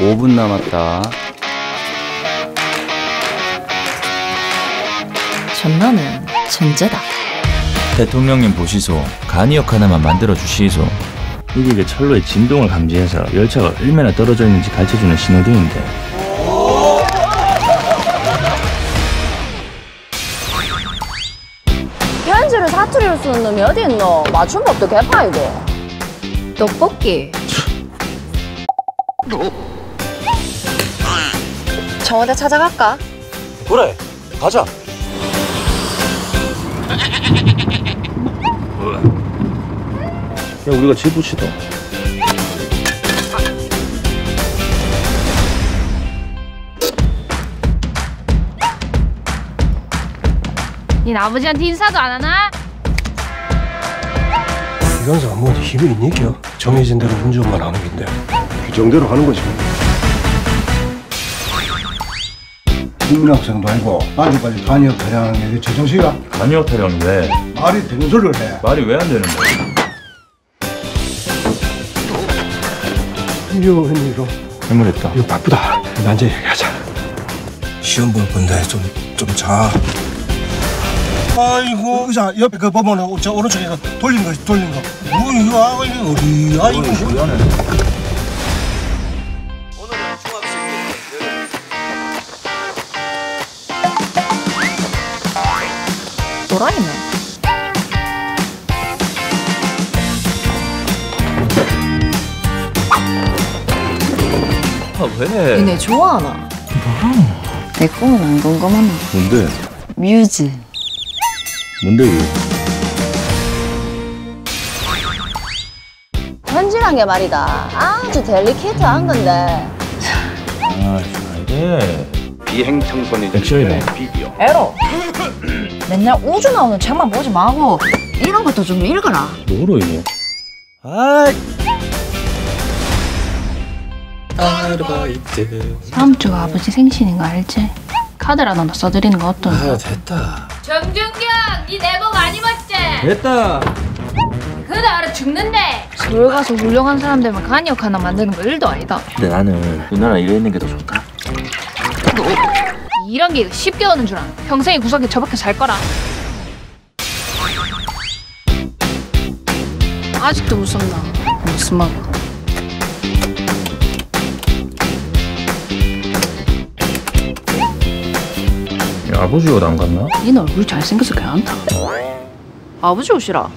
5분 남았다. 전나는 천재다. 대통령님 보시소. 간이역 하나만 만들어 주시소. 이게 철로의 진동을 감지해서 열차가 얼마나 떨어져 있는지 가르쳐주는 신호등인데 편지를 사투리로 쓰는 놈이 어디 있노? 맞춤법도 개파이고. 떡볶이. 정원대 찾아갈까? 그래. 가자. 야 우리가 제부시다 니 아버지한테 인사도 안 하나? 기관사가 뭐 힘이 있니겨? 정해진 대로 운전만 하는 긴데 규정대로 하는 거지. 국민학생도 아니고 아직까지 간이역 타령하는 게 이게 제정신이야? 간이역 타령 왜? 말이 되는 소리를 해. 말이 왜 안 되는 거야? 이거 웬일로? 해물했다 이거 바쁘다 난제 얘기하자 시험 볼 건데 좀 좀 자. 아이고 의사 옆에 그 보면은 저 오른쪽에 그 돌린 거 돌린 거. 뭐 이거 아 이거 어디 아 이거 뭐. 또라이네. 아, 왜? 니네 좋아하나? 내 꿈은 안 궁금하나? 뭔데? 뮤즈. 뭔데 이게? 편지란 게 말이다. 아주 델리케이트한 건데. 아 이게 비행청소년 액션이다 에로. 맨날 우주 나오는 책만 보지 말고 이런 것도 좀 읽어라. 뭐로 이게? 아, 다음 주가 아버지 생신인 거 알지? 카드라도 써드리는 거 어떠냐? 됐다. 정준경, 니 내복 안 입었지? 됐다. 그거 알아 죽는데. 서울 가서 훌륭한 사람들만 간이역 하나 만드는 거 일도 아니다. 근데 나는 누나랑 있는 게 더 좋다 이런 게 쉽게 오는 줄 알아. 평생에 구석에 처박혀 살 거라. 아직도 무섭나? 무슨 말? 야, 아버지가 안 갔나? 니는 얼굴 잘생겨서 괜찮다. 아버지 오시라.